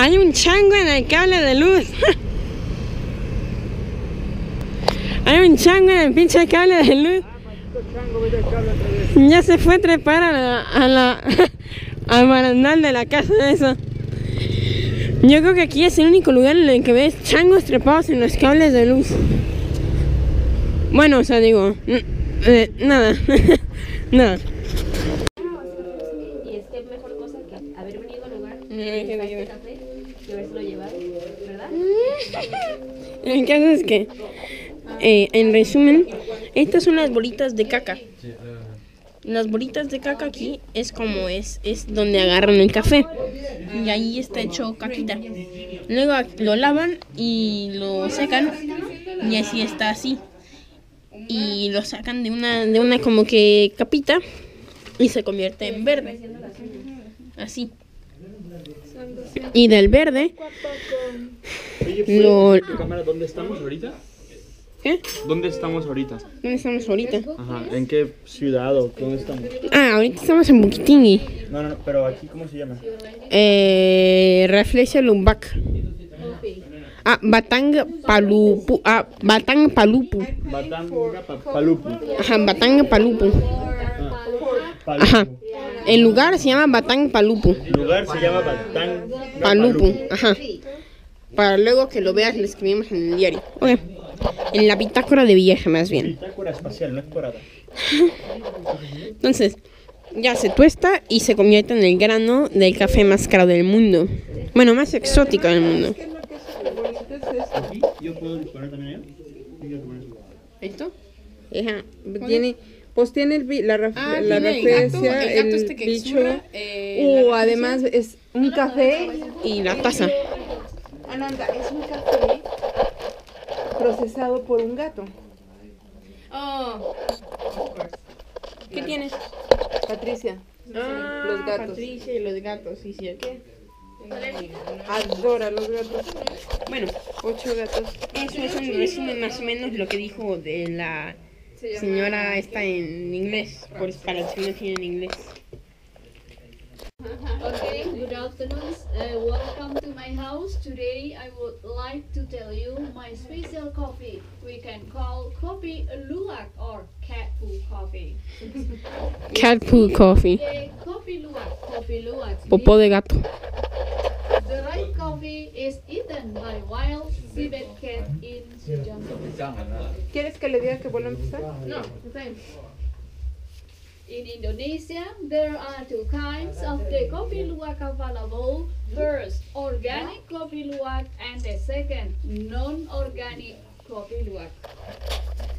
Hay un chango en el cable de luz. Hay un chango en el pinche cable de luz. Ya se fue a trepar a la, a la al barandal de la casa de eso. Yo creo que aquí es el único lugar en el que ves changos trepados en los cables de luz. Bueno, o sea, digo, n- eh, nada, nada. Y es que mejor cosa que haber venido al lugar, Llevado, ¿verdad? El caso es que, eh, en resumen, estas son las bolitas de caca. Las bolitas de caca aquí es como es, es donde agarran el café. Y ahí está hecho caquita. Luego lo lavan y lo secan y así está así. Y lo sacan de una, de una como que capita y se convierte en verde. Así. Y del verde lo... Cámara, ¿dónde estamos ahorita? ¿Qué? ¿Dónde estamos ahorita? ¿Dónde estamos ahorita? Ajá, ¿en qué ciudad o dónde estamos? Ah, ahorita estamos en Bukitingi. No, no, no, pero aquí, ¿cómo se llama? Eh, Refleja Lumbak. Ah, Batang Palupu. Ah, Batang Palupu. Batanga Pa- Palupu. Ajá, Batang Palupu. Palupu. Ajá. El lugar se llama Batang Palupu. El lugar se llama Batanga Palupu. Ajá. Para luego que lo veas, lo escribimos en el diario. Ok. En la bitácora de viaje, más bien. Bitácora espacial, no es porada. Entonces, ya se tuesta y se convierte en el grano del café más caro del mundo. Bueno, más exótico del mundo. ¿Esto? Ajá, tiene, pues tiene el, la, raf- Ah, la tiene el gato, referencia, el gato el, este que bicho, exurra, eh, o la además es un café, Y la taza. Ananda, es un café procesado por un gato. Oh. ¿Qué tienes? Patricia, Ah, Los gatos. Patricia y los gatos, sí, sí. ¿Qué? adora los gatos, Bueno, ocho gatos. eso es un resumen más o menos lo que dijo de la señora esta en inglés, por para tienen inglés. Okay, good afternoon. Uh, welcome to my house. Today I would like to tell you my special coffee. We can call coffee luwak or cat food coffee. Cat poo coffee. Okay, coffee luwak, coffee luwak. Popó de gato. The right coffee is eaten by wild civet cat in the jungle. ¿Quieres que le diga que vuelva a empezar? No. In Indonesia, there are two kinds of the coffee luwak available. First, organic coffee luwak, and the second, non-organic coffee luwak.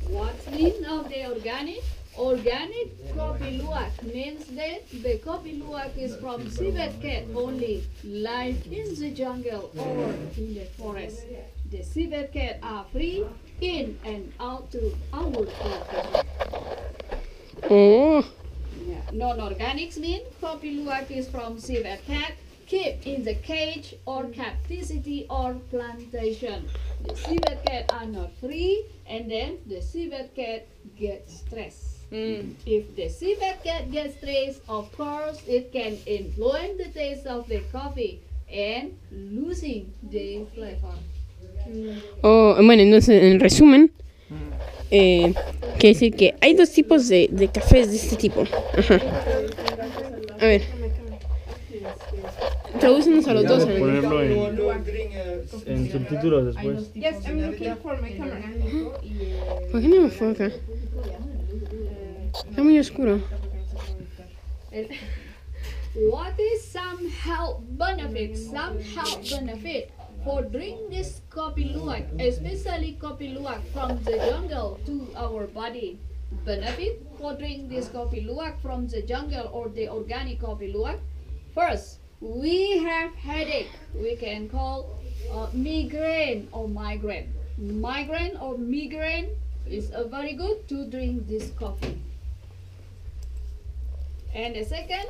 What's mean of the organic? Organic luwak means that the luwak is from civet cat only, live in the jungle or in the forest. The civet cat are free in and out to our coffee. Oh. Yeah. Non-organics mean luwak is from civet cat, kept in the cage or captivity or plantation. The civet cat are not free, and then the civet cat gets stressed. If the civet gets stressed, of course, it can influence the taste of the coffee and losing the flavor. Oh, bueno, entonces, en resumen, eh, quiere decir que hay dos tipos de, de cafés de este tipo. Ajá. A ver. Tradúcenos a los dos. Ana. ponerlo en, en subtítulos después. Yes, I'm looking for my camera. ¿Por qué no me enfoca? Está muy oscuro. What is some health benefit? Some health benefit for drink this coffee luwak, especially coffee luwak from the jungle to our body. Benefit for drink this coffee luwak from the jungle or the organic coffee luwak. First, we have headache. We can call uh, migraine or migraine. Migraine or migraine is uh, very good to drink this coffee. And the second,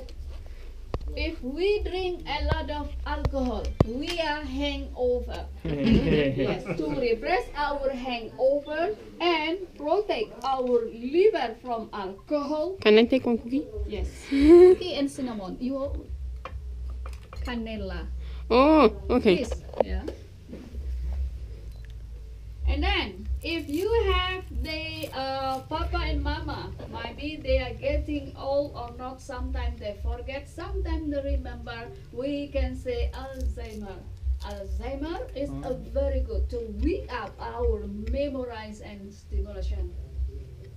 if we drink a lot of alcohol, we are hangover. yes, to repress our hangover and protect our liver from alcohol. Can I take one cookie? Yes. cookie and cinnamon. You canela. Oh, okay. This, yeah. And then, if you have the uh, papa and mama, maybe they are getting old or not. Sometimes they forget. Sometimes they remember. We can say Alzheimer. Alzheimer is a very good to wake up our memorize and stimulation.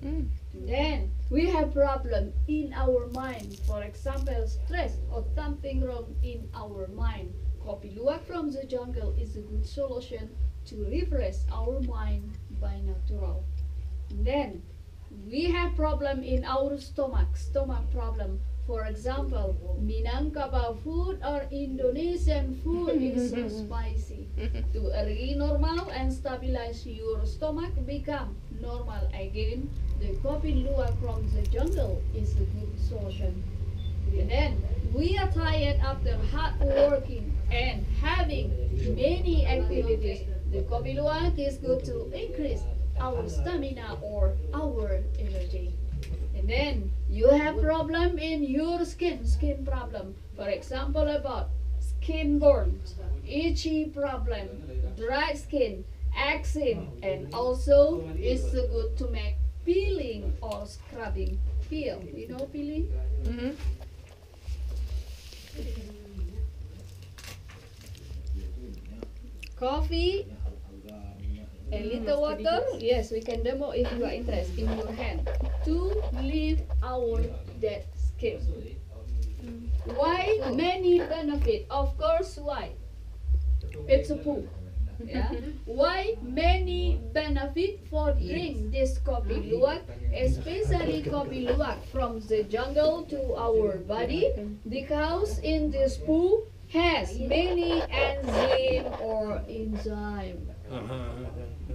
Mm. Then we have problem in our mind. For example, stress or something wrong in our mind. Kopi luwak from the jungle is a good solution to refresh our mind by natural. Then we have problem in our stomach, stomach problem. For example, Minangkabau food or Indonesian food is so spicy. To re normal and stabilize your stomach become normal again, the kopi luwak from the jungle is a good solution. And then we are tired after hard working and having many activities. The luwak is good to increase our stamina or our energy. And then you have problem in your skin, skin problem. For example, about skin burns, itchy problem, dry skin, eczema, and also it's good to make peeling or scrubbing. Peel, you know peeling? Mhm. Coffee and little water. Yes, we can demo if you are interested in your hand to leave our dead skin. Why many benefit? Of course, why? It's a poo. Yeah. Why many benefit for drink this kopi luwak, especially kopi luwak from the jungle to our body? Because in this poo has many enzyme or enzyme. Uh-huh.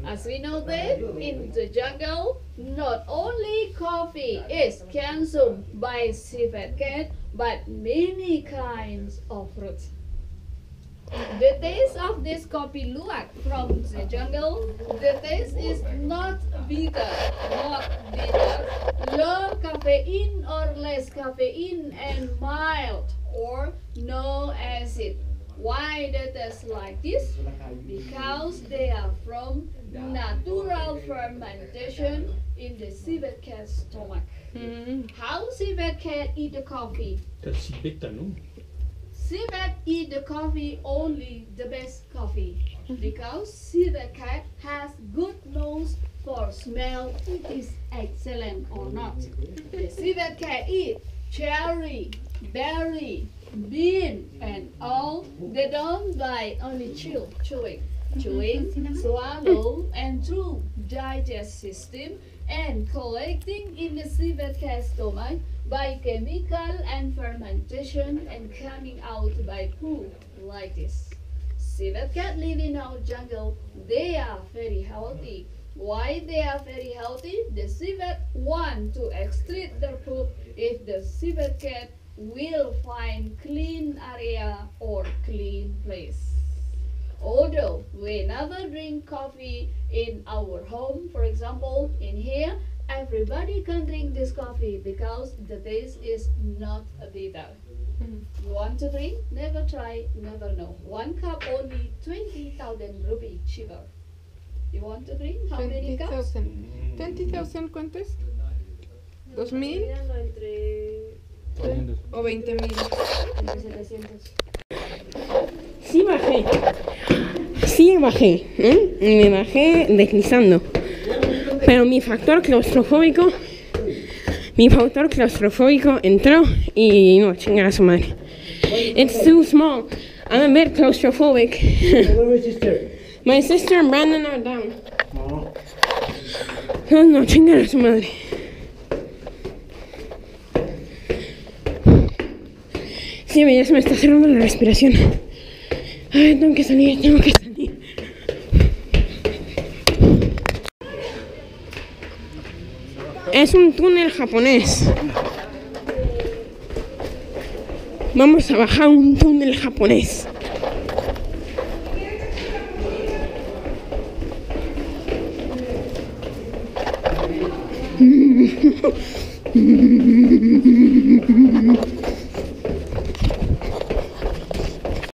As we know that in the jungle, not only coffee is consumed by civet cat, but many kinds of fruits. The taste of this kopi luwak from the jungle, the taste is not bitter, not bitter, low caffeine or less caffeine and mild or no acid. Why the taste like this? Because they are from natural fermentation in the civet cat's stomach. Mm. How civet cat eat the coffee? That's bitter, no? Civet eat the coffee only the best coffee because civet cat has good nose for smell it is excellent or not. The civet cat eat cherry, berry, bean and all. They don't bite only chew, chewing, chewing, mm-hmm. swallow and through digest system and collecting in the stomach by chemical and fermentation and coming out by poo like this. Civet cat live in our jungle. They are very healthy. Why they are very healthy? The civet want to extract their poop if the civet cat will find clean area or clean place. Although we never drink coffee in our home, for example, in here, everybody can drink this coffee because the taste is not bitter. You want to drink? Never try, never know. One cup only 20,000 rupee cheaper. You want to drink? How many cups? 20,000. 20,000 ¿cuánto es? Mm. ¿2000 O 20,000? entre 700. Sí bajé. Sí bajé. ¿eh? Me bajé deslizando. Pero mi factor claustrofóbico. Mi factor claustrofóbico entró y no, chingar a su madre. It's too small. I'm a bit claustrophobic. Where is sister? My sister and Brandon are down. No. No, no, chingar a su madre. Ya se me está cerrando la respiración. Ay, tengo que salir, tengo que salir. Es un túnel japonés. Vamos a bajar un túnel japonés.